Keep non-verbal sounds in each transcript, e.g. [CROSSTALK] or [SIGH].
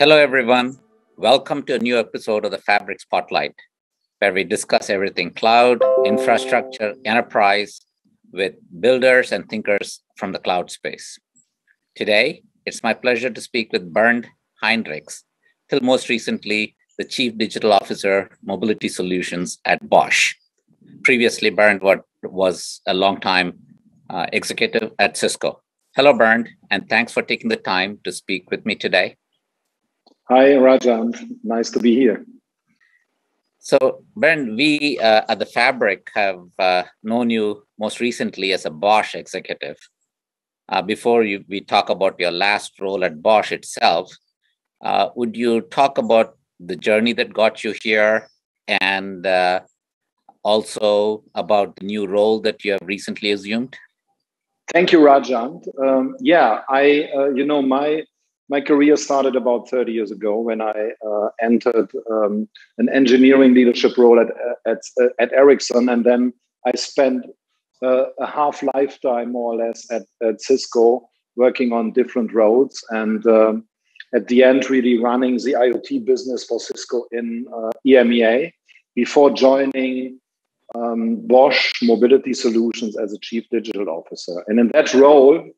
Hello, everyone. Welcome to a new episode of the Fabric Spotlight, where we discuss everything cloud, infrastructure, enterprise with builders and thinkers from the cloud space. Today, it's my pleasure to speak with Bernd Heinrichs, till most recently the Chief Digital Officer, Mobility Solutions at Bosch. Previously, Bernd was a long time uh, executive at Cisco. Hello, Bernd, and thanks for taking the time to speak with me today. Hi, Rajan. Nice to be here. So, Bernd, we uh, at the Fabric have uh, known you most recently as a Bosch executive. Uh, before you, we talk about your last role at Bosch itself, uh, would you talk about the journey that got you here and uh, also about the new role that you have recently assumed? Thank you, Rajan. Um, yeah, I, uh, you know, my my career started about 30 years ago when I uh, entered um, an engineering leadership role at, at, at Ericsson. And then I spent uh, a half lifetime, more or less, at, at Cisco working on different roads. And um, at the end, really running the IoT business for Cisco in uh, EMEA before joining um, Bosch Mobility Solutions as a chief digital officer. And in that role,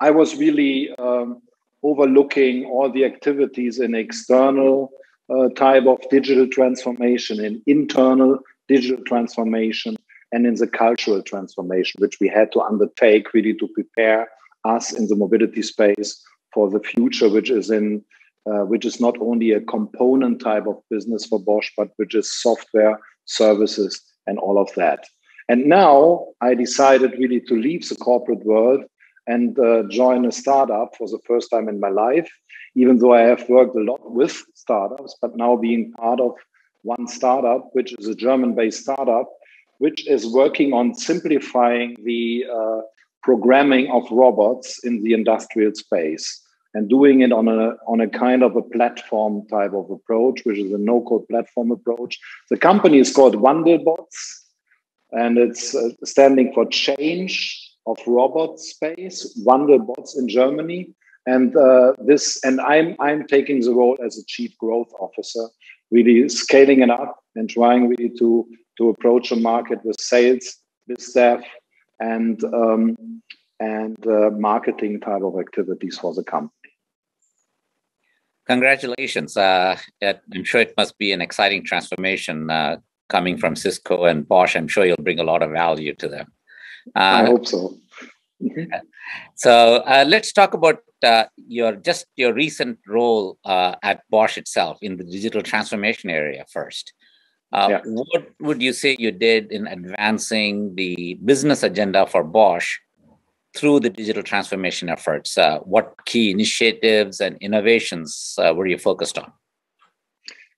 I was really um, overlooking all the activities in external uh, type of digital transformation, in internal digital transformation, and in the cultural transformation, which we had to undertake really to prepare us in the mobility space for the future, which is in uh, which is not only a component type of business for Bosch, but which is software, services, and all of that. And now I decided really to leave the corporate world and uh, join a startup for the first time in my life, even though I have worked a lot with startups, but now being part of one startup, which is a German based startup, which is working on simplifying the uh, programming of robots in the industrial space and doing it on a on a kind of a platform type of approach, which is a no-code platform approach. The company is called Wandelbots, and it's uh, standing for change of robot space, Wandelbots in Germany. And uh, this, and I'm I'm taking the role as a chief growth officer, really scaling it up and trying really to to approach a market with sales, with staff, and um, and uh, marketing type of activities for the company. Congratulations! Uh, I'm sure it must be an exciting transformation uh, coming from Cisco and Bosch. I'm sure you'll bring a lot of value to them. I uh, hope so. Mm-hmm. So uh, let's talk about uh, your just your recent role uh, at Bosch itself in the digital transformation area first. Uh, yeah. What would you say you did in advancing the business agenda for Bosch through the digital transformation efforts? Uh, what key initiatives and innovations uh, were you focused on?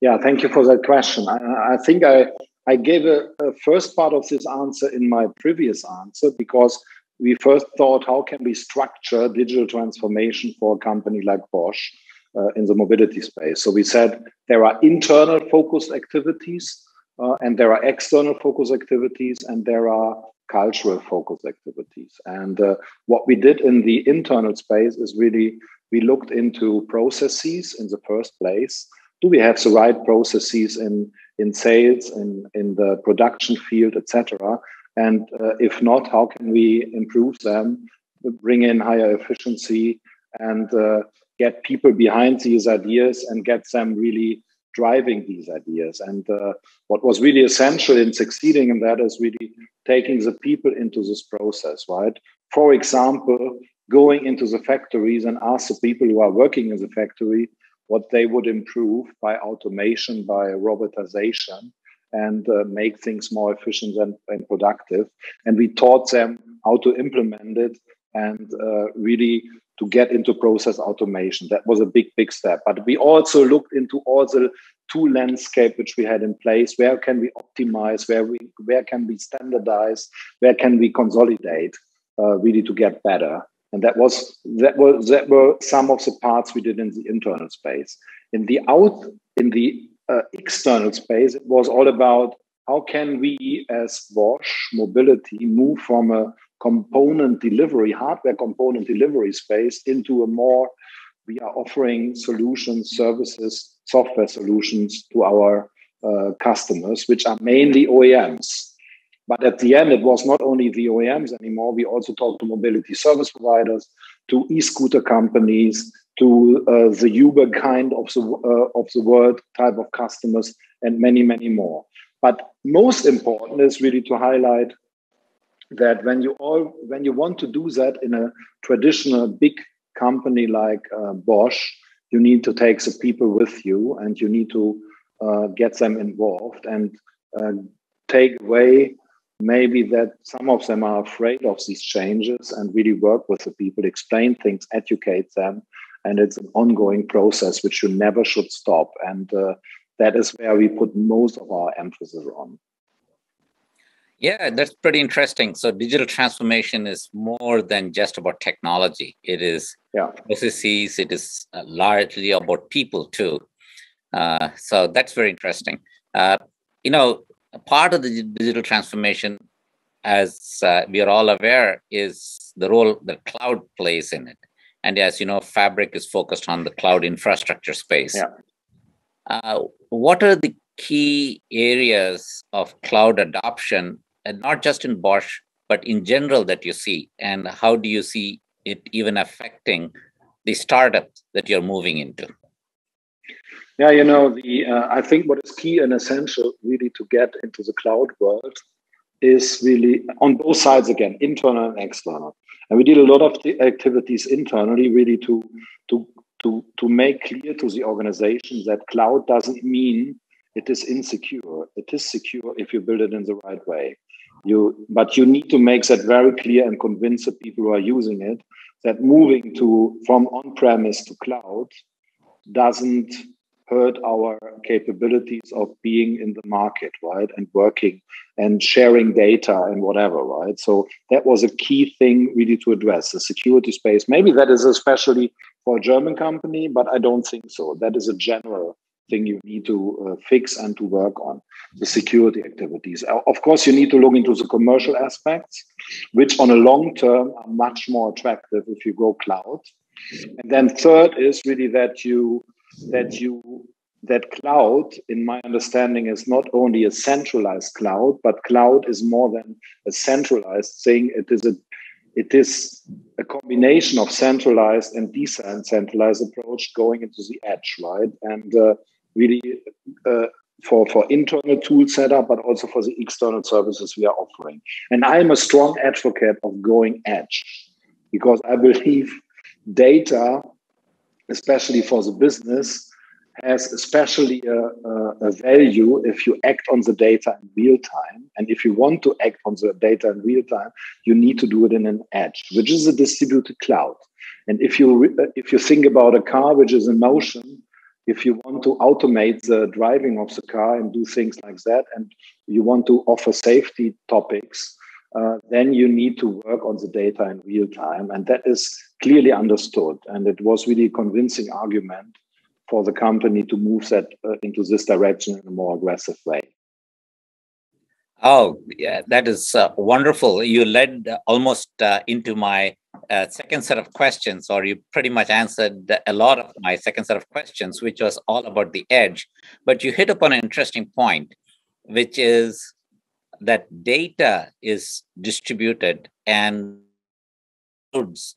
Yeah, thank you for that question. I, I think I I gave a, a, first part of this answer in my previous answer because we first thought how can we structure digital transformation for a company like Bosch uh, in the mobility space. So we said there are internal focused activities uh, and there are external focus activities and there are cultural focus activities. And uh, what we did in the internal space is really we looked into processes in the first place. Do we have the right processes in in sales, in in the production field, etc. And uh, if not, how can we improve them, bring in higher efficiency, and uh, get people behind these ideas and get them really driving these ideas. And uh, what was really essential in succeeding in that is really taking the people into this process, right? For example, going into the factories and ask the people who are working in the factory what they would improve by automation, by robotization, and uh, make things more efficient and, and, productive. And we taught them how to implement it and uh, really to get into process automation. That was a big, big step. But we also looked into all the tool landscape which we had in place. Where can we optimize? Where we where can we standardize? Where can we consolidate? Uh, really to get better. And that was that was that were some of the parts we did in the internal space. In the out in the uh, external space, it was all about how can we as Bosch Mobility move from a component delivery, hardware component delivery space into a more we are offering solutions, services, software solutions to our uh, customers, which are mainly OEMs. But at the end, it was not only the OEMs anymore. We also talked to mobility service providers, to e-scooter companies, to uh, the Uber kind of the uh, of the world type of customers, and many, many more. But most important is really to highlight that when you all when you want to do that in a traditional big company like uh, Bosch, you need to take the people with you, and you need to uh, get them involved and uh, take away maybe that some of them are afraid of these changes and really work with the people, explain things, educate them. And it's an ongoing process which you never should stop. And uh, that is where we put most of our emphasis on. Yeah, that's pretty interesting. So digital transformation is more than just about technology. It is yeah. processes. It is uh, largely about people too. Uh, so that's very interesting. Uh, you know, part of the digital transformation, as uh, we are all aware, is the role that cloud plays in it. And as you know, Fabric is focused on the cloud infrastructure space. Yeah. Uh, what are the key areas of cloud adoption, and not just in Bosch, but in general that you see? And how do you see it even affecting the startups that you're moving into? Yeah, you know, the uh, I think what is key and essential really to get into the cloud world is really on both sides again, internal and external. And we did a lot of the activities internally, really to to to to make clear to the organization that cloud doesn't mean it is insecure. It is secure if you build it in the right way. You, but you need to make that very clear and convince the people who are using it that moving to from on-premise to cloud doesn't hurt our capabilities of being in the market, right? And working and sharing data and whatever, right? So that was a key thing really to address the security space. Maybe that is especially for a German company, but I don't think so. That is a general thing you need to uh, fix and to work on the security activities. Of course, you need to look into the commercial aspects, which on a long term are much more attractive if you go cloud. And then third is really that you that you that cloud in my understanding is not only a centralized cloud but cloud is more than a centralized thing. It is a it is a combination of centralized and decentralized approach going into the edge right? And uh, really uh, for for internal tool setup but also for the external services we are offering. And i'm a strong advocate of going edge because i believe data especially for the business, has especially a, a, a, value if you act on the data in real time. And if you want to act on the data in real time, you need to do it in an edge, which is a distributed cloud. And if you if you think about a car which is in motion, if you want to automate the driving of the car and do things like that, and you want to offer safety topics, uh, then you need to work on the data in real time. And that is clearly understood. And it was really a convincing argument for the company to move that uh, into this direction in a more aggressive way. Oh, yeah, that is uh, wonderful. You led almost uh, into my uh, second set of questions, or you pretty much answered a lot of my second set of questions, which was all about the edge. But you hit upon an interesting point, which is that data is distributed and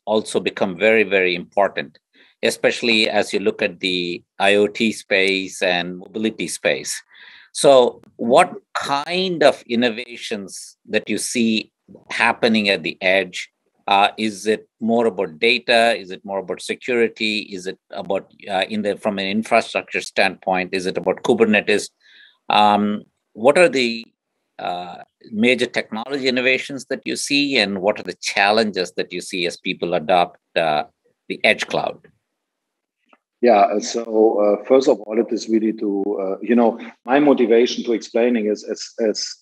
also become very, very important, especially as you look at the IoT space and mobility space. So, what kind of innovations that you see happening at the edge? Uh, is it more about data? Is it more about security? Is it about uh, in the from an infrastructure standpoint? Is it about Kubernetes? Um, what are the uh, major technology innovations that you see, and what are the challenges that you see as people adopt uh, the edge cloud? Yeah, so uh, first of all, it is really to, uh, you know, my motivation to explaining is as, as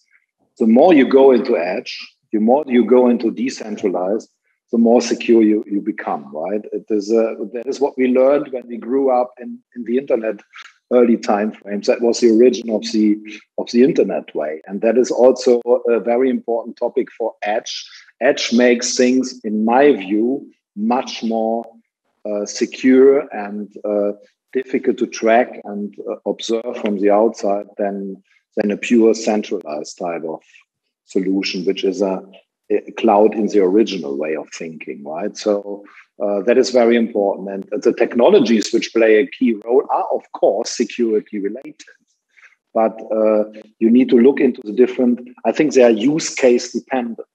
the more you go into edge, the more you go into decentralized, the more secure you, you become, right? It is, uh, that is what we learned when we grew up in, in the internet early time frames. That was the origin of the of the internet way, and that is also a very important topic for Edge. Edge makes things, in my view, much more uh, secure and uh, difficult to track and uh, observe from the outside than than a pure centralized type of solution, which is a, a cloud in the original way of thinking, right? So uh, that is very important. And the technologies which play a key role are, of course, security related. But uh, you need to look into the different, I think they are use case dependent.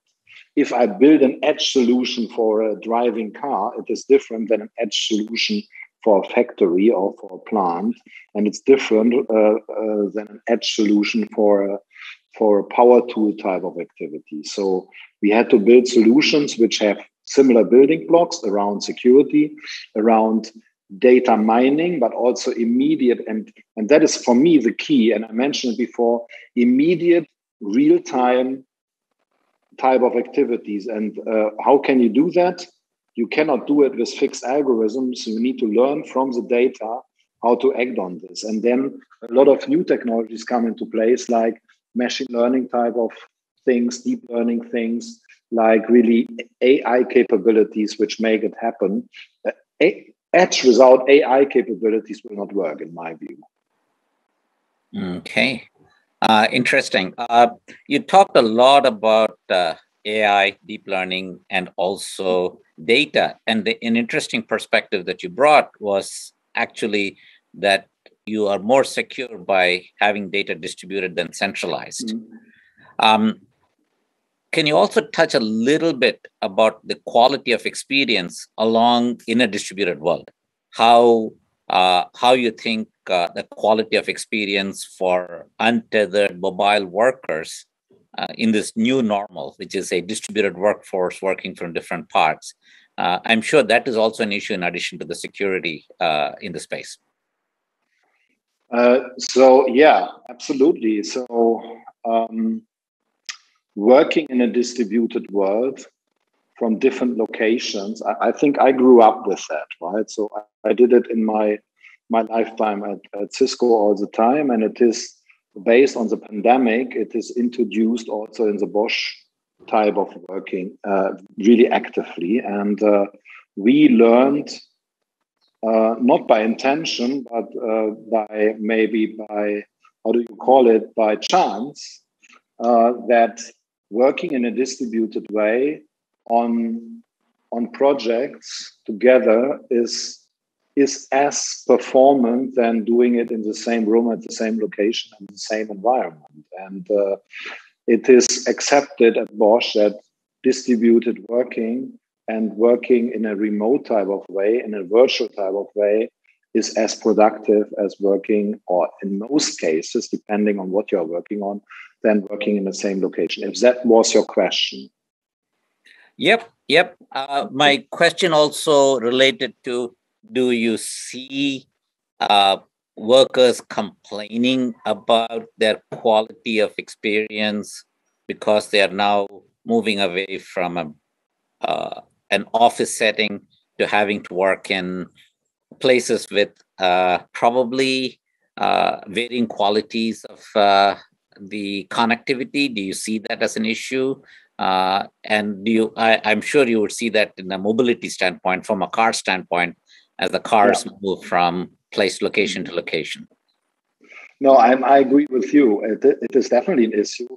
If I build an edge solution for a driving car, it is different than an edge solution for a factory or for a plant, and it's different uh, uh, than an edge solution for a, for a power tool type of activity. So we had to build solutions which have similar building blocks around security, around data mining, but also immediate and and that is for me the key. And I mentioned it before: immediate, real time type of activities. And uh, how can you do that? You cannot do it with fixed algorithms. You need to learn from the data how to act on this. And then a lot of new technologies come into place, like machine learning type of things, deep learning things, like really AI capabilities, which make it happen. Edge without AI capabilities will not work, in my view. Okay. Uh, interesting. Uh, you talked a lot about uh, AI, deep learning, and also data. And the, an interesting perspective that you brought was actually that you are more secure by having data distributed than centralized. Mm-hmm. Um, can you also touch a little bit about the quality of experience along in a distributed world? How uh, how you think uh, the quality of experience for untethered mobile workers uh, in this new normal, which is a distributed workforce working from different parts, uh, I'm sure that is also an issue in addition to the security uh, in the space. Uh, so yeah, absolutely. So um, working in a distributed world from different locations, I, I, think I grew up with that, right? So I, I did it in my my lifetime at, at Cisco all the time, and it is based on the pandemic. It is introduced also in the Bosch type of working uh, really actively. And uh, we learned, uh, not by intention, but uh, by maybe by, how do you call it, by chance, uh, that working in a distributed way on, on projects together is is as performant than doing it in the same room at the same location and the same environment. And uh, it is accepted at Bosch that distributed working and working in a remote type of way, in a virtual type of way, is as productive as working, or in most cases, depending on what you're working on, than working in the same location. If that was your question. Yep, yep. Uh, my question also related to do you see uh, workers complaining about their quality of experience because they are now moving away from a, uh, an office setting to having to work in places with uh, probably uh, varying qualities of uh, the connectivity? Do you see that as an issue? Uh, and do you, I, I'm sure you would see that in a mobility standpoint, from a car standpoint, as the cars yeah. move from place location to location. No, I'm, I agree with you. It, it is definitely an issue.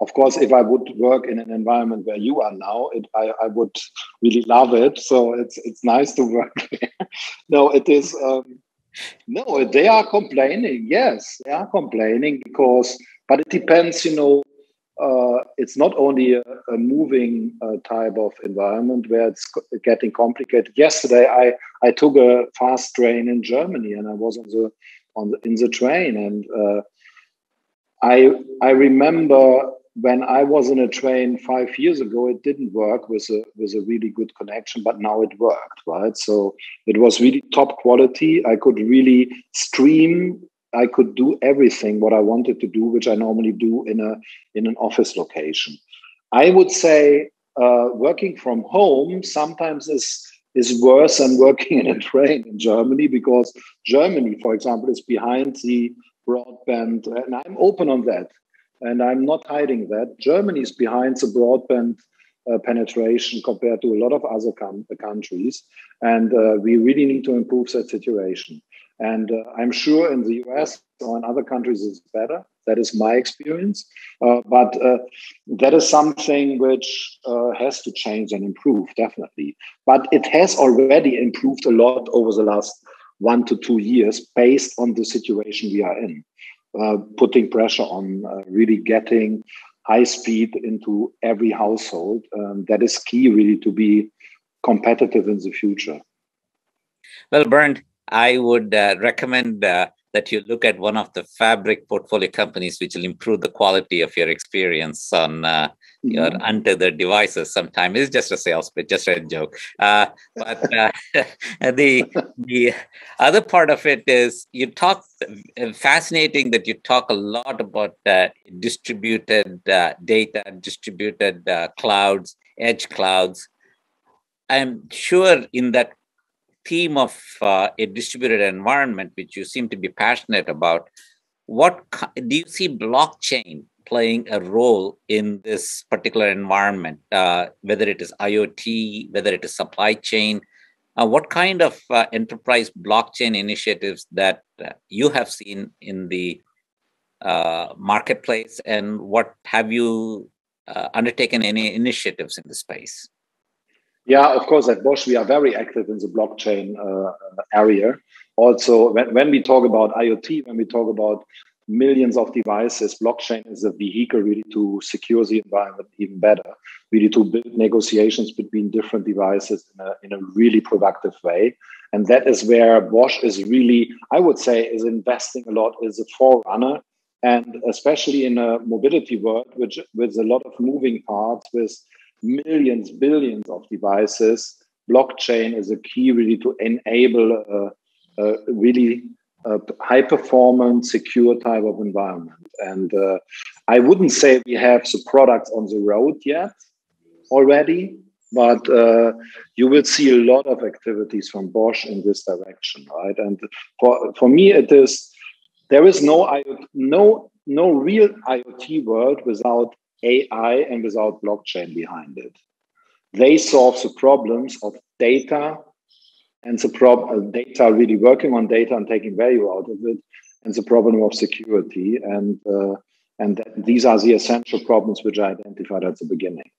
Of course, if I would work in an environment where you are now, it, I, I would really love it. So it's it's nice to work [LAUGHS] no, it is. Um, no, they are complaining. Yes, they are complaining because, but it depends. You know, uh, it's not only a, a moving uh, type of environment where it's getting complicated. Yesterday, I, I took a fast train in Germany, and I was on the on the, in the train, and uh, I I remember when I was in a train five years ago, it didn't work with a with a really good connection, but now it worked, right? So it was really top quality. I could really stream I could do everything what I wanted to do, which I normally do in a in an office location. I would say uh, working from home sometimes is is worse than working in a train in Germany because Germany, for example, is behind the broadband, and I'm open on that, and I'm not hiding that. Germany is behind the broadband uh, penetration compared to a lot of other com- countries. And uh, we really need to improve that situation. And uh, I'm sure in the US or in other countries it's better. That is my experience. Uh, but uh, that is something which uh, has to change and improve, definitely. But it has already improved a lot over the last one to two years based on the situation we are in, uh, putting pressure on uh, really getting high speed into every household. Um, that is key, really, to be competitive in the future. Well, Bernd, I would uh, recommend uh, that you look at one of the fabric portfolio companies, which will improve the quality of your experience on uh, mm-hmm. your untethered devices. Sometime it's just a sales pitch, just a joke. Uh, but uh, [LAUGHS] the the other part of it is you talk. Uh, fascinating that you talk a lot about uh, distributed uh, data, distributed clouds, edge clouds. I'm sure in that theme of uh, a distributed environment, which you seem to be passionate about, what do you see blockchain playing a role in this particular environment, uh, whether it is IoT, whether it is supply chain? Uh, what kind of uh, enterprise blockchain initiatives that uh, you have seen in the uh, marketplace, and what have you undertaken any initiatives in the space? Yeah, of course, at Bosch, we are very active in the blockchain uh, area. Also, when, when we talk about IoT, when we talk about millions of devices, blockchain is a vehicle really to secure the environment even better, really to build negotiations between different devices in a, in a really productive way. And that is where Bosch is really, I would say, is investing a lot, is a forerunner. And especially in a mobility world, which with a lot of moving parts, with millions, billions of devices, blockchain is a key really to enable a, a really a high performance, secure type of environment. And uh, I wouldn't say we have the products on the road yet already, but uh, you will see a lot of activities from Bosch in this direction, right? And for, for me, it is there is no IoT, no no real IoT world without AI and without blockchain behind it. They solve the problems of data and the prob- uh, data really working on data and taking value out of it, and the problem of security. And uh, and th- these are the essential problems which I identified at the beginning.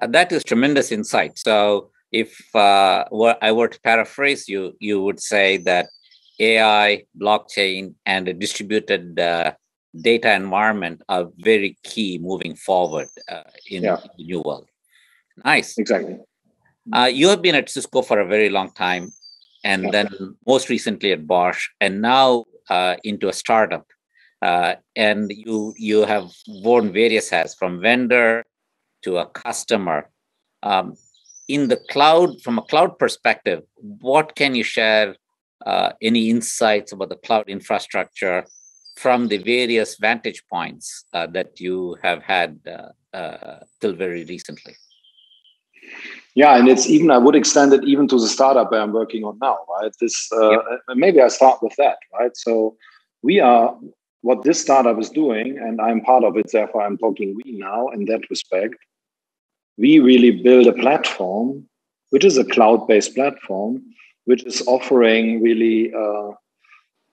Uh, that is tremendous insight. So, if uh, I were to paraphrase you, you would say that AI, blockchain, and a distributed uh, data environment are very key moving forward uh, in, yeah. the new world. Nice. Exactly. Uh, you have been at Cisco for a very long time, and yeah. then most recently at Bosch, and now uh, into a startup. Uh, and you you have worn various hats from vendor to a customer. Um, in the cloud, from a cloud perspective, what can you share? Uh, any insights about the cloud infrastructure from the various vantage points uh, that you have had uh, uh, till very recently. Yeah, and it's even I would extend it even to the startup I'm working on now, right? This uh, yep. maybe I start with that, right? So we are what this startup is doing, and I'm part of it. Therefore, I'm talking we now in that respect. We really build a platform, which is a cloud-based platform, which is offering really uh,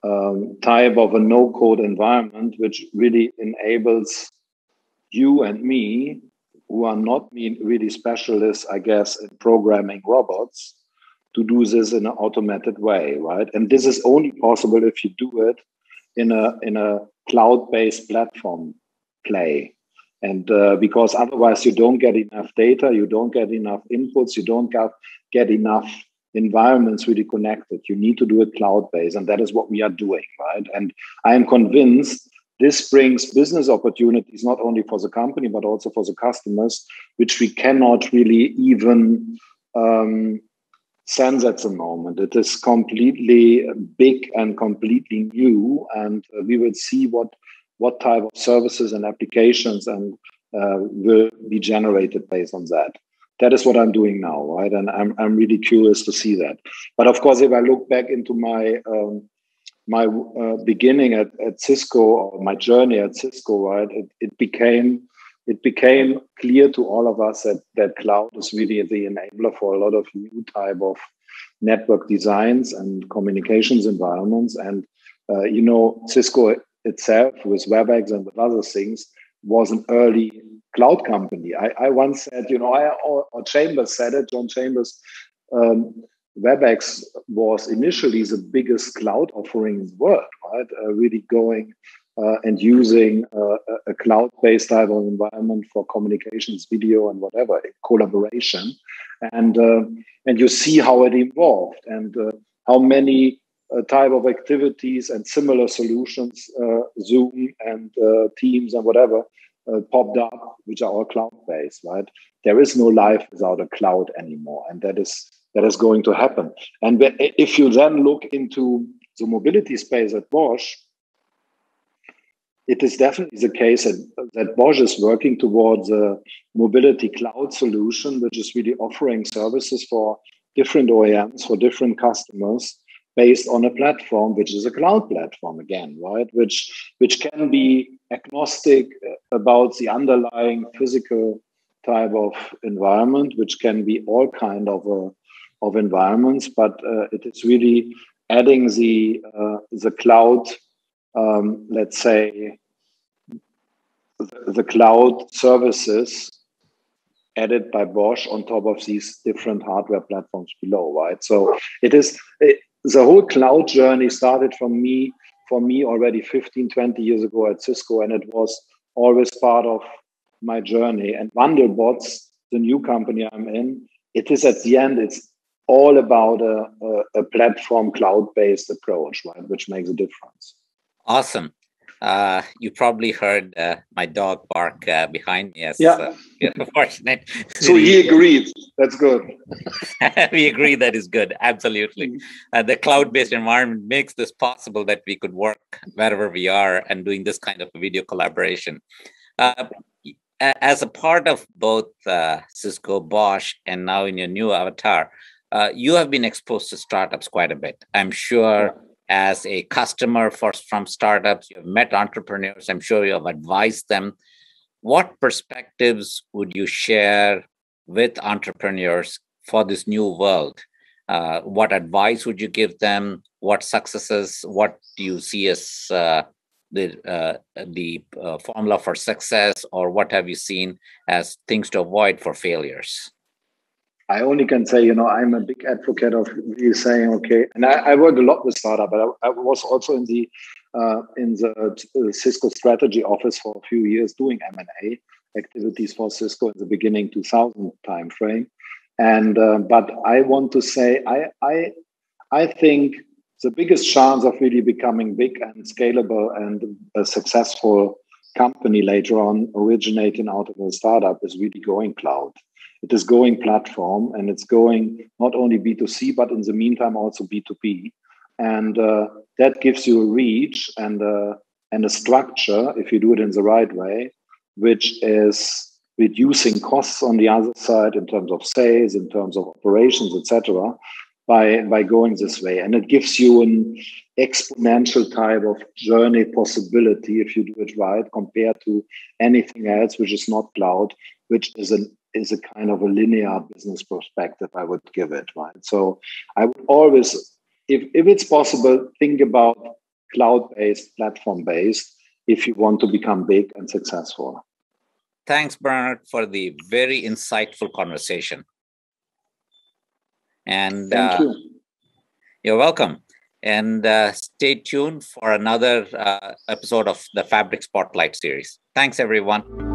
um, type of a no code environment, which really enables you and me, who are not really specialists, I guess, in programming robots, to do this in an automated way, right? And this is only possible if you do it in a in a cloud-based platform play. And uh, because otherwise you don't get enough data, you don't get enough inputs, you don't get, get enough environments really connected. You need to do it cloud based, and that is what we are doing, right? And I am convinced this brings business opportunities not only for the company but also for the customers, which we cannot really even um, sense at the moment. It is completely big and completely new, and uh, we will see what what type of services and applications and uh, will be generated based on that that is what I'm doing now, right? And I'm I'm really curious to see that. But of course, if I look back into my um, my uh, beginning at, at Cisco or my journey at Cisco, right, it, it became it became clear to all of us that, that cloud is really the enabler for a lot of new type of network designs and communications environments. And, uh, you know, Cisco itself with WebEx and with other things was an early cloud company. I, I once said, you know, I, or, or Chambers said it, John Chambers, um, WebEx was initially the biggest cloud offering in the world, right? Uh, really going uh, and using uh, a cloud-based type of environment for communications, video, and whatever collaboration, and uh, and you see how it evolved and uh, how many uh, type of activities and similar solutions, Zoom and Teams and whatever, Uh, popped up, which are all cloud-based. Right? There is no life without a cloud anymore, and that is that is going to happen. And if you then look into the mobility space at Bosch it is definitely the case that, that Bosch is working towards a mobility cloud solution, which is really offering services for different OEMs, for different customers, based on a platform which is a cloud platform again, right? Which which can be agnostic about the underlying physical type of environment, which can be all kind of a, uh, of environments, but uh, it is really adding the uh, the cloud um, let's say, the, cloud services added by Bosch on top of these different hardware platforms below, right? So it is the whole cloud journey started from me for me already 15, 20 years ago at Cisco, and it was always part of my journey. And Wandelbots, the new company I'm in, it is at the end, it's all about a, a, a platform cloud-based approach, right? Which makes a difference. Awesome. Uh, you probably heard uh, my dog bark uh, behind me. As, yeah. Uh, [LAUGHS] fortunate. [LAUGHS] So he [LAUGHS] agreed. That's good. we agree that is good. Absolutely. Mm-hmm. Uh, the cloud-based environment makes this possible that we could work wherever we are and doing this kind of video collaboration. Uh, as a part of both uh, Cisco, Bosch, and now in your new avatar, you have been exposed to startups quite a bit. I'm sure as a customer for from startups you've met entrepreneurs i'm sure you have advised them. What perspectives would you share with entrepreneurs for this new world? Uh, what advice would you give them? What successes what do you see as uh, the uh, the uh, formula for success or what have you seen as things to avoid for failures I only can say, you know, I'm a big advocate of really saying, okay, and I, I work a lot with startup, but I, I was also in the uh, in the uh, Cisco strategy office for a few years doing M and A activities for Cisco in the beginning 2000 timeframe. And uh, but I want to say, I I I think the biggest chance of really becoming big and scalable and a successful company later on originating out of a startup is really going cloud it is going platform and it's going not only B2C, but in the meantime also B2B. And uh, that gives you a reach and a, and a structure, if you do it in the right way, which is reducing costs on the other side in terms of sales, in terms of operations, etc., by, by going this way. And it gives you an exponential type of journey possibility if you do it right compared to anything else which is not cloud, which is an is a kind of a linear business perspective I would give it, right? So I would always, if, if it's possible, think about cloud-based, platform-based if you want to become big and successful. Thanks, Bernard, for the very insightful conversation. And Thank uh, you. You're welcome. And uh, stay tuned for another uh, episode of the Fabric Spotlight series. Thanks, everyone.